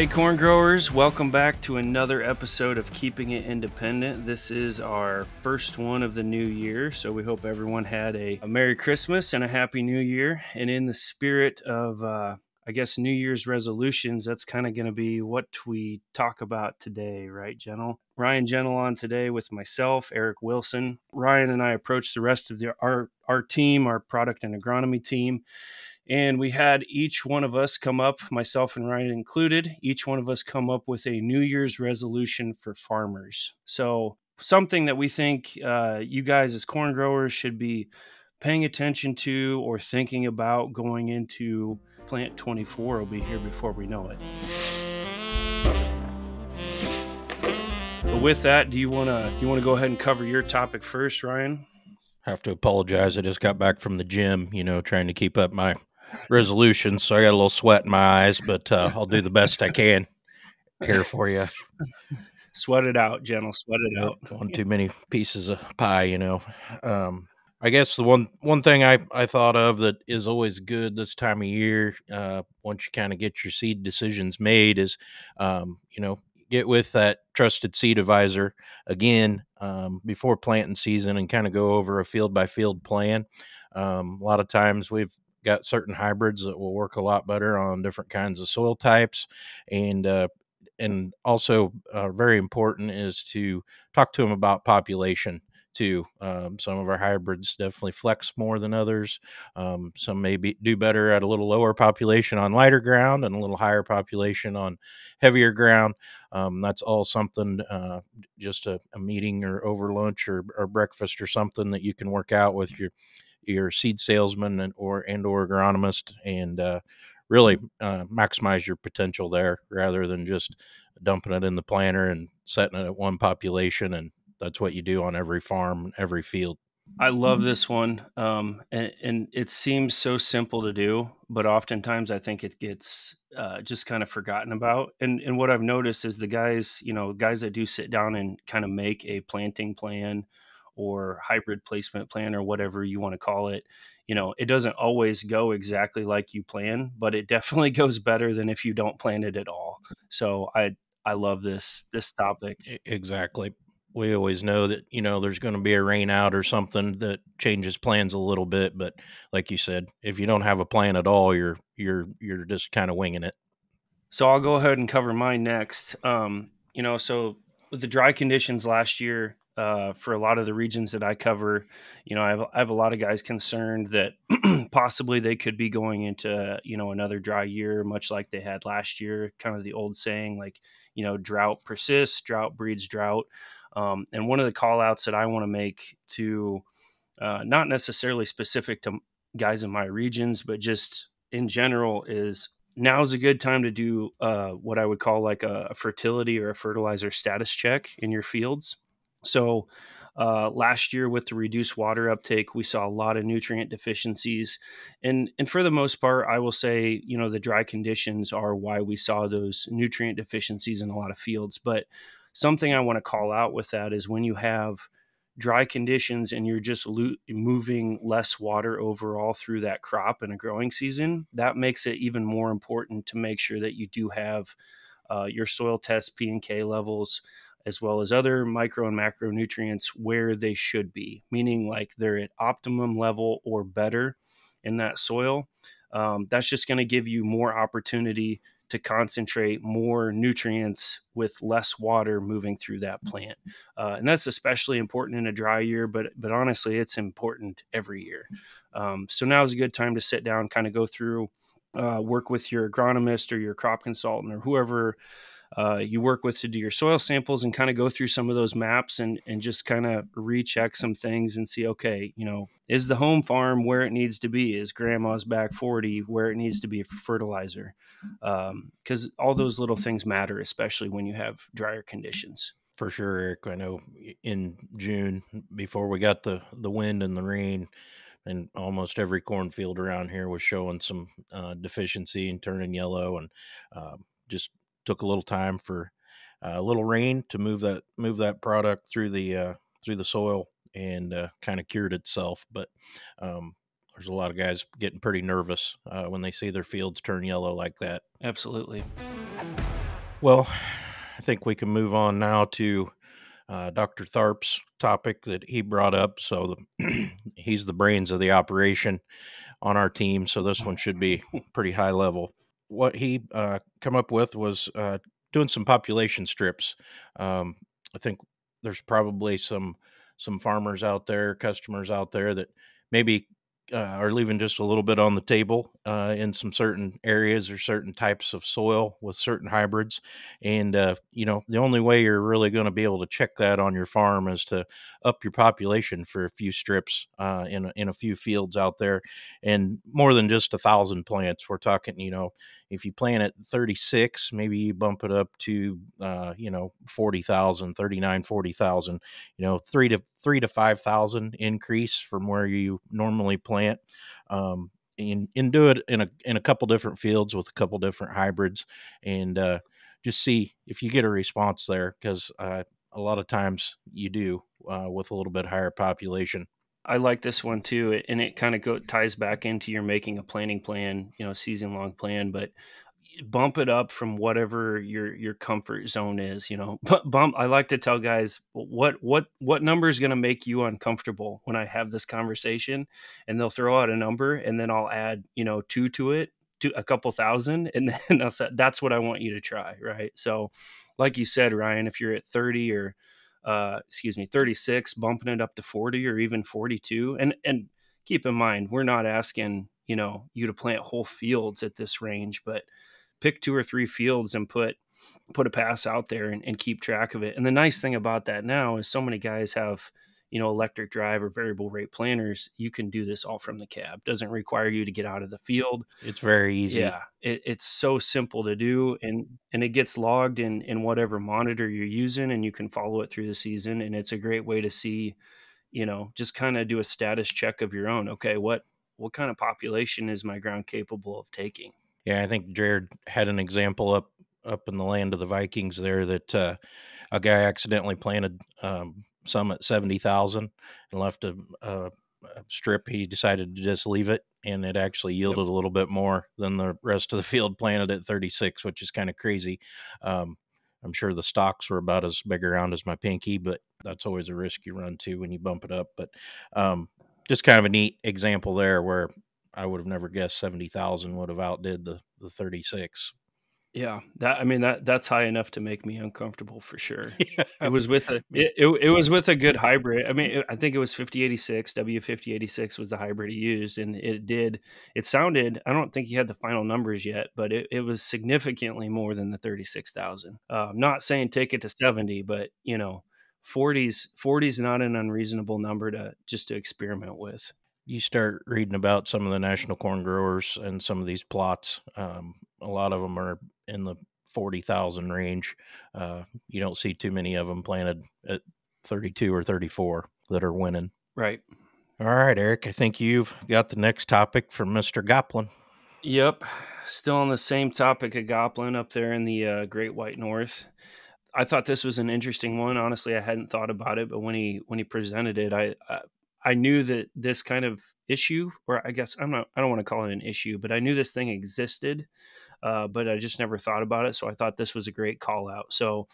Hey, corn growers, welcome back to another episode of Keeping It Independent. This is our first one of the new year, so we hope everyone had a, a Merry Christmas and a Happy New Year. And in the spirit of, uh, I guess, New Year's resolutions, that's kind of going to be what we talk about today, right, Gentle? Ryan Gentle on today with myself, Eric Wilson. Ryan and I approached the rest of the, our, our team, our product and agronomy team and we had each one of us come up, myself and Ryan included, each one of us come up with a New Year's resolution for farmers. So, something that we think uh, you guys as corn growers should be paying attention to or thinking about going into plant 24 will be here before we know it. But with that, do you want to you want to go ahead and cover your topic first, Ryan? have to apologize. I just got back from the gym, you know, trying to keep up my resolutions, so I got a little sweat in my eyes, but uh, I'll do the best I can here for you. Sweat it out, gentle. Sweat it out. One too many pieces of pie, you know. Um, I guess the one one thing I, I thought of that is always good this time of year, uh, once you kind of get your seed decisions made, is um, you know get with that trusted seed advisor again um, before planting season and kind of go over a field by field plan. Um, a lot of times we've got certain hybrids that will work a lot better on different kinds of soil types and uh, and also uh, very important is to talk to them about population too. Um, some of our hybrids definitely flex more than others. Um, some may be, do better at a little lower population on lighter ground and a little higher population on heavier ground. Um, that's all something, uh, just a, a, meeting or over lunch or, or breakfast or something that you can work out with your your seed salesman and or and or agronomist and uh, really uh, maximize your potential there rather than just dumping it in the planter and setting it at one population and that's what you do on every farm every field. I love this one um, and, and, it seems so simple to do but oftentimes i think it gets uh, just kind of forgotten about and and what i've noticed is the guys you know guys that do sit down and kind of make a planting plan or hybrid placement plan or whatever you want to call it you know it doesn't always go exactly like you plan but it definitely goes better than if you don't plan it at all. So i i love this this topic. Exactly. We always know that you know there's going to be a rain out or something that changes plans a little bit but like you said if you don't have a plan at all you're you're you're just kind of winging it. So i'll go ahead and cover mine next. Um you know so with the dry conditions last year uh, for a lot of the regions that I cover, you know, I have, I have a lot of guys concerned that possibly they could be going into, you know, another dry year, much like they had last year. Kind of the old saying, like, you know, drought persists, drought breeds drought. Um, and one of the call outs that I want to make to uh, not necessarily specific to guys in my regions, but just in general is now is a good time to do uh, what I would call like a, a fertility or a fertilizer status check in your fields. So, uh, last year with the reduced water uptake, we saw a lot of nutrient deficiencies, and and for the most part, I will say, you know, the dry conditions are why we saw those nutrient deficiencies in a lot of fields. But something I want to call out with that is when you have dry conditions and you're just lo- moving less water overall through that crop in a growing season, that makes it even more important to make sure that you do have uh, your soil test P and K levels as well as other micro and macronutrients where they should be, meaning like they're at optimum level or better in that soil. Um, that's just going to give you more opportunity to concentrate more nutrients with less water moving through that plant, uh, and that's especially important in a dry year. But but honestly, it's important every year. Um, so now is a good time to sit down, kind of go through, uh, work with your agronomist or your crop consultant or whoever uh, you work with to do your soil samples and kind of go through some of those maps and, and just kind of recheck some things and see, okay, you know, is the home farm where it needs to be? Is grandma's back 40 where it needs to be for fertilizer? Because um, all those little things matter, especially when you have drier conditions. For sure, Eric. I know in June, before we got the, the wind and the rain, and almost every cornfield around here was showing some uh, deficiency and turning yellow and uh, just took a little time for uh, a little rain to move that move that product through the uh, through the soil and uh, kind of cured itself. But um, there's a lot of guys getting pretty nervous uh, when they see their fields turn yellow like that. Absolutely. Well, I think we can move on now to uh, Dr. Tharp's topic that he brought up. So the, he's the brains of the operation on our team. So this one should be pretty high level. What he uh, come up with was uh, doing some population strips. Um, I think there's probably some some farmers out there, customers out there that maybe uh, are leaving just a little bit on the table uh, in some certain areas or certain types of soil with certain hybrids. And, uh, you know, the only way you're really going to be able to check that on your farm is to up your population for a few strips uh, in, a, in a few fields out there. And more than just a thousand plants, we're talking, you know, if you plant at 36, maybe you bump it up to, uh, you know, 40,000, 39, 40,000, you know, three to three to 5,000 increase from where you normally plant. Um, and, and do it in a in a couple different fields with a couple different hybrids and uh, just see if you get a response there because uh, a lot of times you do uh, with a little bit higher population I like this one too, and it kind of ties back into your making a planning plan, you know, season long plan, but bump it up from whatever your your comfort zone is you know? But bump i like to tell guys what what what number is going to make you uncomfortable when i have this conversation? And they'll throw out a number and then i'll add you know two to it to a couple thousand and then i'll say that's what i want you to try right? So like you said ryan if you're at 30 or uh excuse me 36 bumping it up to 40 or even 42 and and keep in mind we're not asking you know you to plant whole fields at this range but pick two or three fields and put put a pass out there and, and keep track of it. And the nice thing about that now is so many guys have you know electric drive or variable rate planters you can do this all from the cab. Doesn't require you to get out of the field. It's very easy. Yeah it, it's so simple to do and and it gets logged in in whatever monitor you're using and you can follow it through the season and it's a great way to see you know just kind of do a status check of your own. Okay what what kind of population is my ground capable of taking yeah, I think Jared had an example up up in the land of the Vikings there that uh, a guy accidentally planted um, some at seventy thousand and left a, a, a, strip. He decided to just leave it, and it actually yielded yep. a little bit more than the rest of the field planted at thirty six, which is kind of crazy. Um, I'm sure the stalks were about as big around as my pinky, but that's always a risk you run too when you bump it up. But um, just kind of a neat example there where I would have never guessed seventy thousand would have outdid the the thirty six. Yeah, that I mean that that's high enough to make me uncomfortable for sure. Yeah. It was with a it, it, it, was with a good hybrid. I mean, it, I think it was 5086 W5086 was the hybrid he used, and it did. It sounded. I don't think he had the final numbers yet, but it, it was significantly more than the 36,000. Uh, I'm not saying take it to 70, but you know, 40s 40s not an unreasonable number to just to experiment with you start reading about some of the national corn growers and some of these plots, um, a lot of them are in the 40,000 range. Uh, you don't see too many of them planted at 32 or 34 that are winning. Right. All right, Eric, I think you've got the next topic from Mr. Goplin. Yep. Still on the same topic of Goplin up there in the uh, Great White North. I thought this was an interesting one. Honestly, I hadn't thought about it, but when he when he presented it, I, I I knew that this kind of issue, or I guess I'm not, I don't want to call it an issue, but I knew this thing existed, uh, but I just never thought about it. So I thought this was a great call out. So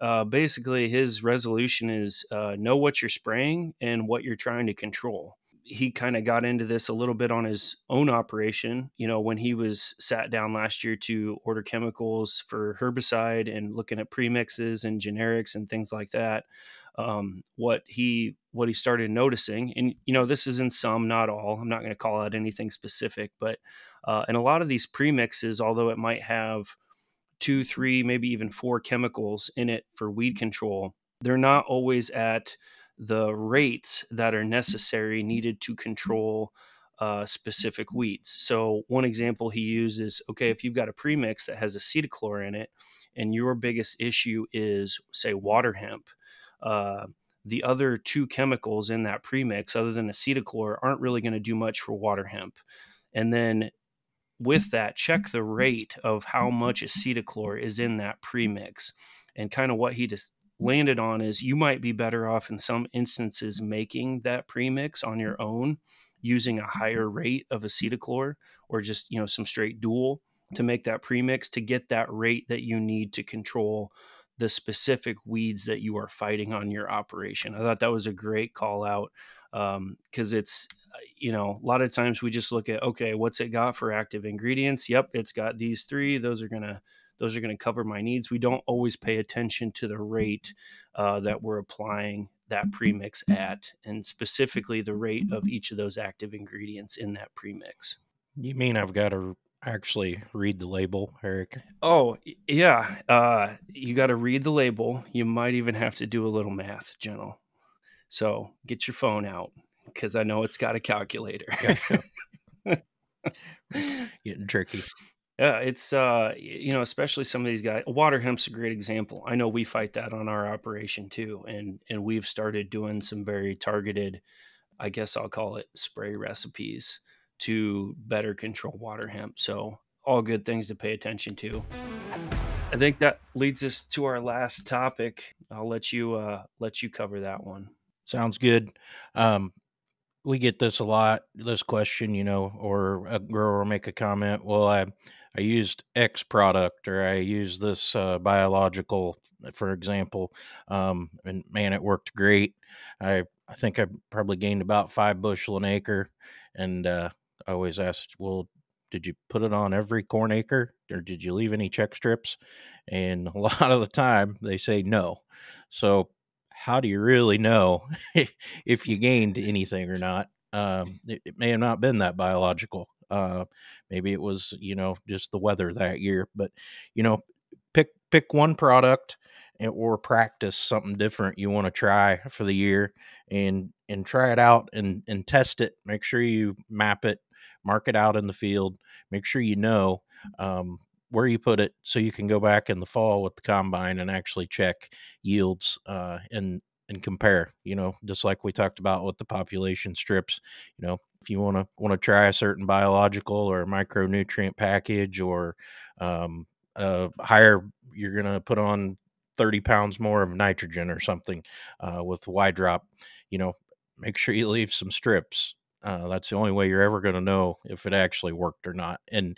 uh, basically, his resolution is uh, know what you're spraying and what you're trying to control. He kind of got into this a little bit on his own operation. You know, when he was sat down last year to order chemicals for herbicide and looking at premixes and generics and things like that um, what he what he started noticing and you know this is in some not all i'm not going to call out anything specific but uh, and a lot of these premixes although it might have two three maybe even four chemicals in it for weed control they're not always at the rates that are mm-hmm. necessary needed to mm-hmm. control uh, specific weeds. So one example he uses, okay, if you've got a premix that has acetochlor in it, and your biggest issue is say water hemp, uh, the other two chemicals in that premix, other than acetochlor, aren't really going to do much for water hemp. And then with mm-hmm. that, check the rate of how much acetochlor is in that premix. And kind of what he just landed on is you might be better off in some instances making that premix on your own using a higher rate of acetochlor or just, you know, some straight dual to make that premix to get that rate that you need to control the specific weeds that you are fighting on your operation. I thought that was a great call out because um, it's uh, you know a lot of times we just look at okay what's it got for active ingredients? Yep it's got these three. Those are gonna those are going to cover my needs we don't always pay attention to the rate uh, that we're applying that premix at and specifically the rate of each of those active ingredients in that premix you mean i've got to actually read the label, Eric? Oh, yeah. Uh, you got to read the label. You might even have to do a little math, Gentle. So get your phone out because I know it's got a calculator. Getting tricky. Yeah, it's uh, you know, especially some of these guys. Water hemp's a great example. I know we fight that on our operation too, and and we've started doing some very targeted, I guess I'll call it spray recipes to better control water hemp. So all good things to pay attention to. I think that leads us to our last topic. I'll let you uh, let you cover that one. Sounds good. Um, we get this a lot. This question, you know, or a grower will make a comment. Well, I I used X product, or I used this uh, biological, for example, um, and man, it worked great. I I think I probably gained about five bushel an acre, and uh, I always asked, well, did you put it on every corn acre or did you leave any check strips? And a lot of the time they say no. So, how do you really know if you gained anything or not? Um, it, it, may have not been that biological. Uh, maybe it was, you know, just the weather that year. But, you know, pick pick one product or practice something different you want to try for the year and and try it out and and test it make sure you map it mark it out in the field, make sure you know um, where you put it so you can go back in the fall with the combine and actually check yields uh, and and compare you know just like we talked about with the population strips you know if you want to want to try a certain biological or micronutrient package or um, uh, higher you're going to put on 30 pounds more of nitrogen or something uh, with y drop you know make sure you leave some strips uh, that's the only way you're ever going to know if it actually worked or not. And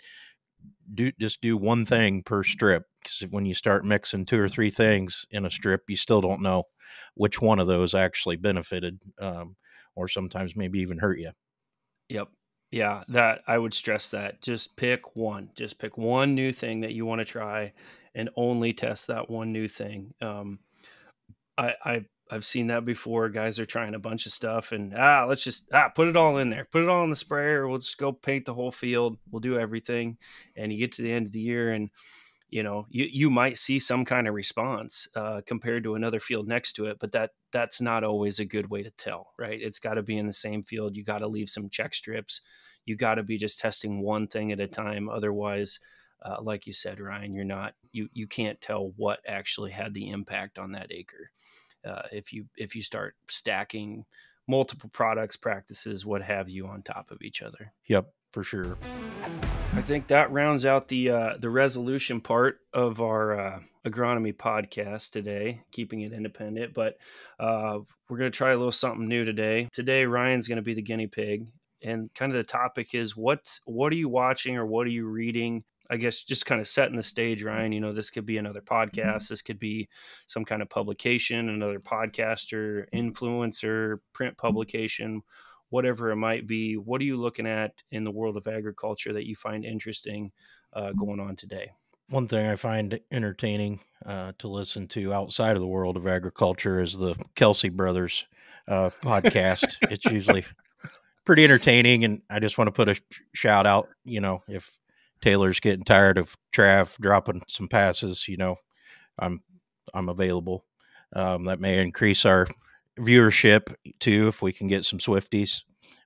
do just do one thing per strip because when you start mixing two or three things in a strip, you still don't know which one of those actually benefited, um, or sometimes maybe even hurt you. Yep. Yeah, that I would stress that. Just pick one. Just pick one new thing that you want to try, and only test that one new thing. Um, I, I I've seen that before. Guys are trying a bunch of stuff and ah, let's just ah put it all in there. Put it all in the sprayer. We'll just go paint the whole field. We'll do everything. And you get to the end of the year and you know, you, you might see some kind of response uh, compared to another field next to it, but that that's not always a good way to tell, right? It's got to be in the same field. You got to leave some check strips. You got to be just testing one thing at a time. Otherwise, uh, like you said, Ryan, you're not you you can't tell what actually had the impact on that acre uh, if you if you start stacking multiple products, practices, what have you, on top of each other. Yep, for sure. I think that rounds out the uh, the resolution part of our uh, agronomy podcast today, keeping it independent. But uh, we're going to try a little something new today. Today, Ryan's going to be the guinea pig, and kind of the topic is what what are you watching or what are you reading I guess just kind of setting the stage, Ryan. You know, this could be another mm-hmm. podcast. This could be some kind of publication, another podcaster, influencer, print publication, whatever it might be. What are you looking at in the world of agriculture that you find interesting uh, going on today? One thing I find entertaining uh, to listen to outside of the world of agriculture is the Kelce Brothers uh, podcast. it's usually pretty entertaining, and I just want to put a shout out. You know, if Taylor's getting tired of Trav dropping some passes, you know, I'm I'm available. Um, that may increase our viewership too if we can get some Swifties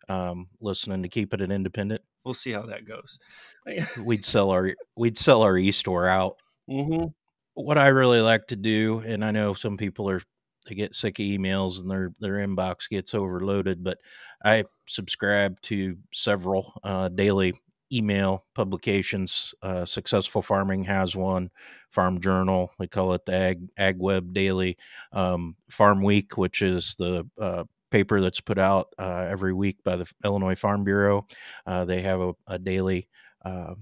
um, listening to keep it an independent. We'll see how that goes. we'd sell our we'd sell our e-store out. Mm-hmm. What I really like to do, and I know some people are they get sick of emails and their their inbox gets overloaded, but I subscribe to several uh, daily email publications. Uh, Successful Farming has one. Farm Journal, we call it the Ag Ag Web Daily. Um, Farm Week, which is the uh, paper that's put out uh, every week by the Illinois Farm Bureau. Uh, they have a, a daily uh,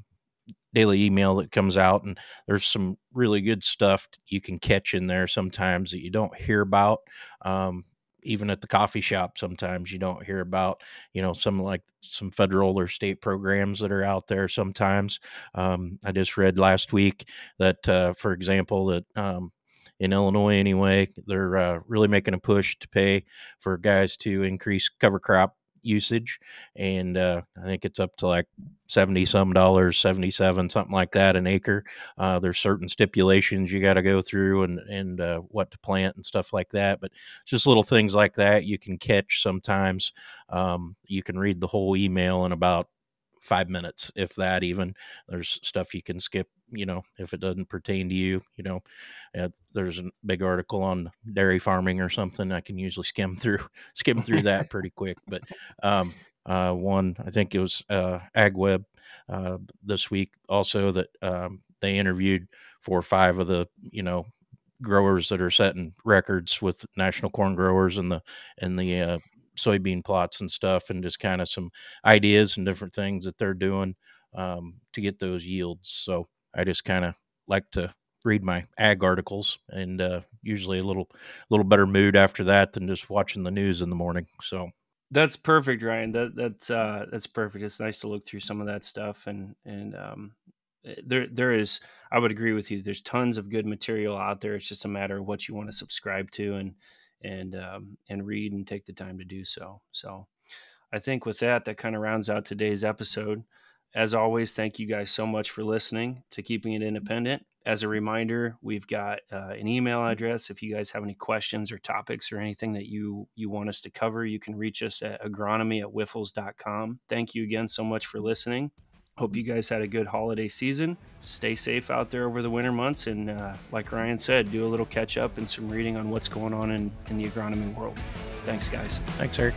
daily email that comes out, and there's some really good stuff you can catch in there sometimes that you don't hear about. Um, even at the coffee shop sometimes you don't hear about you know some like some federal or state programs that are out there sometimes. Um, i just read last week that uh, for example that um, in illinois anyway they're uh, really making a push to pay for guys to increase cover crop usage and uh, i think it's up to like 70 some dollars 77 something like that an acre. Uh, there's certain stipulations you got to go through and and uh, what to plant and stuff like that but just little things like that you can catch sometimes. Um, you can read the whole email in about five minutes if that even. There's stuff you can skip you know if it doesn't pertain to you you know. Uh, there's a big article on dairy farming or something i can usually skim through skim through that pretty quick but um, uh, one i think it was uh, agweb uh, this week also that um, they interviewed four or five of the you know growers that are setting records with national corn growers and the and the uh, soybean plots and stuff and just kind of some ideas and different things that they're doing um, to get those yields so I just kind of like to read my ag articles and uh, usually a little little better mood after that than just watching the news in the morning. So that's perfect, Ryan. That that's uh, that's perfect. It's nice to look through some of that stuff and and um, eh, there there is I would agree with you. There's tons of good material out there. It's just a matter of what you want to subscribe to and and um, and read and take the time to do so. So I think with that, that kind of rounds out today's episode. As always, thank you guys so much for listening to Keeping It Independent. As a reminder, we've got uh, an email address. If you guys have any questions or topics or anything that you you want us to cover, you can reach us at agronomy at wyffels.com. Thank you again so much for listening. Hope you guys had a good holiday season. Stay safe out there over the winter months. And uh, like Ryan said, do a little catch up and some reading on what's going on in, in the agronomy world. Thanks, guys. Thanks, Eric.